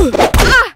呃啊！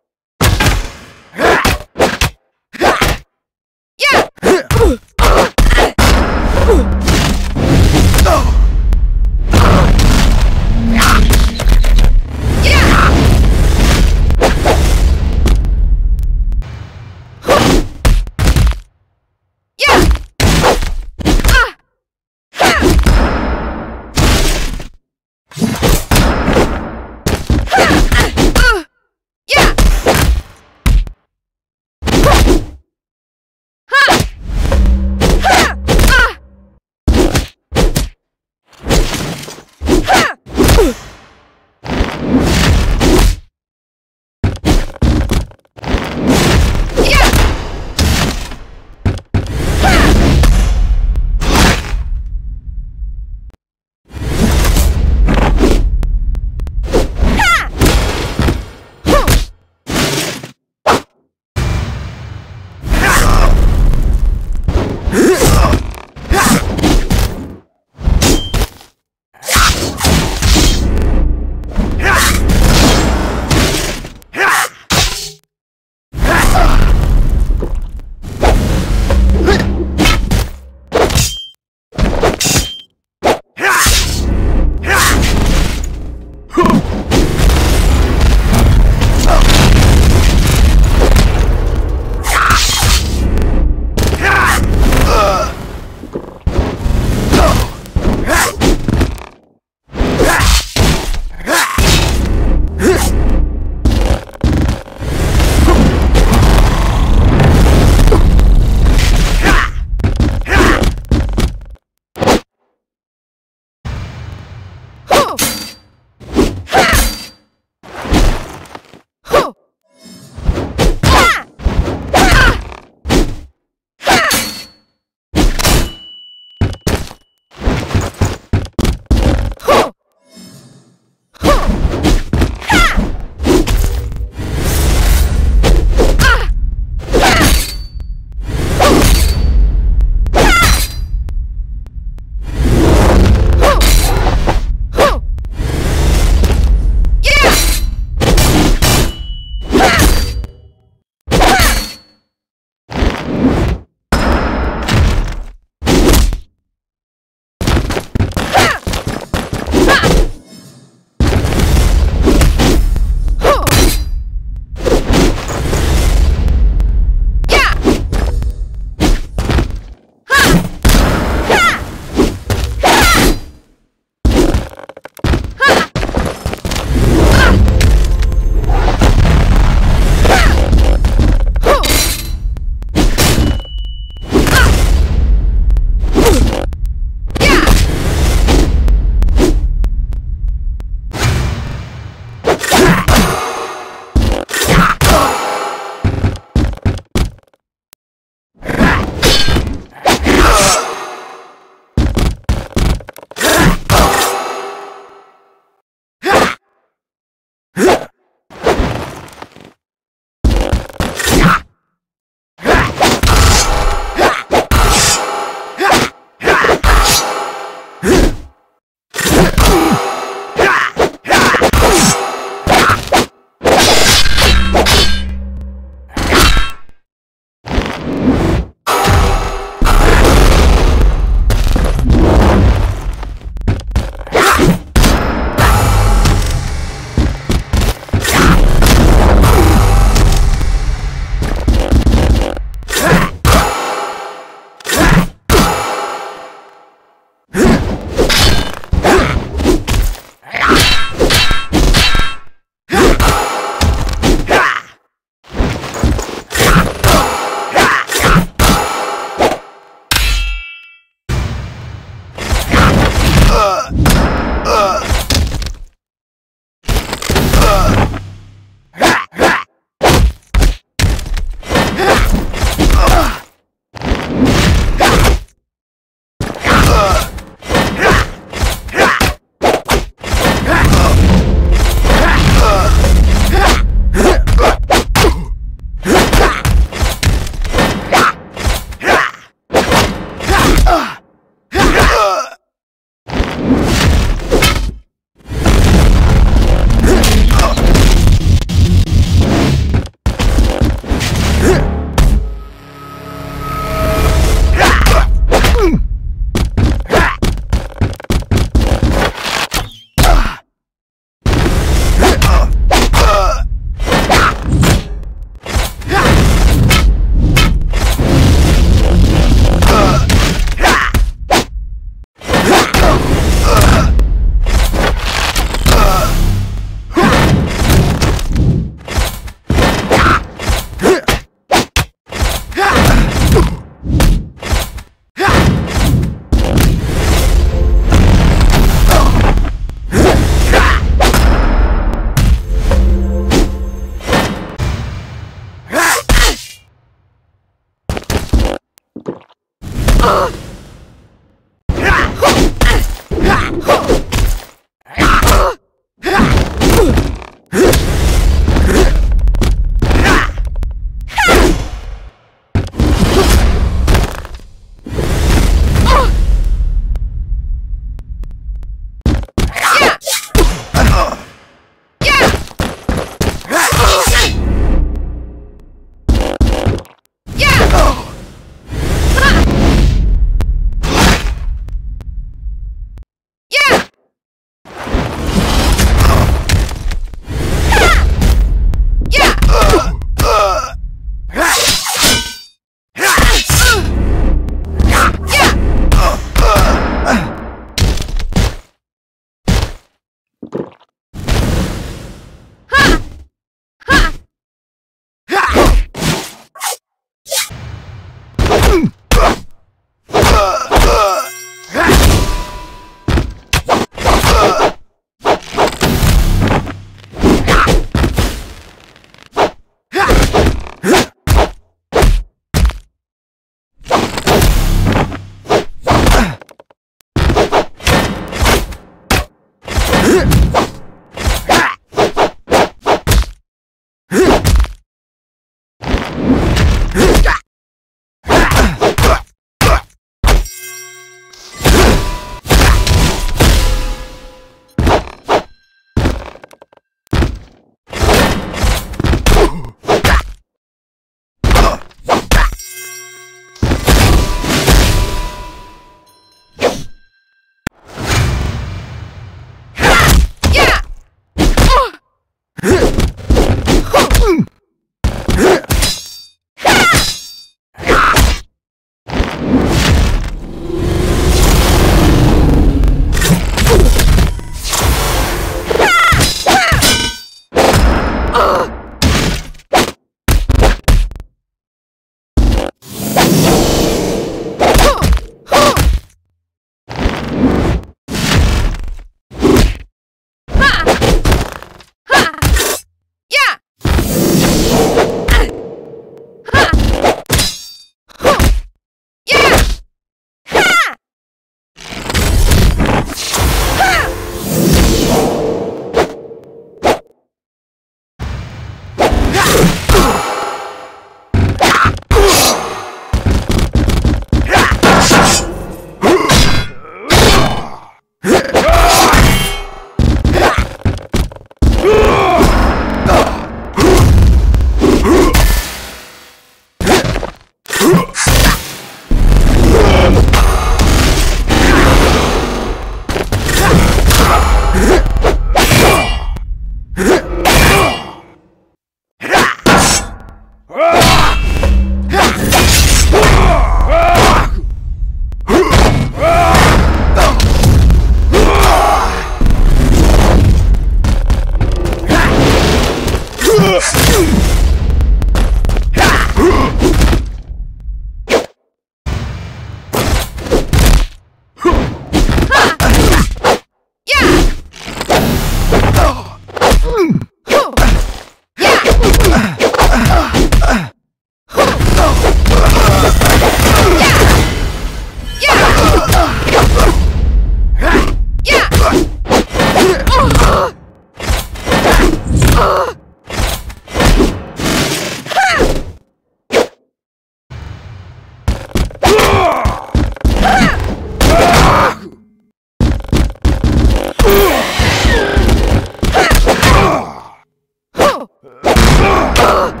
Huh!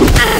Ah!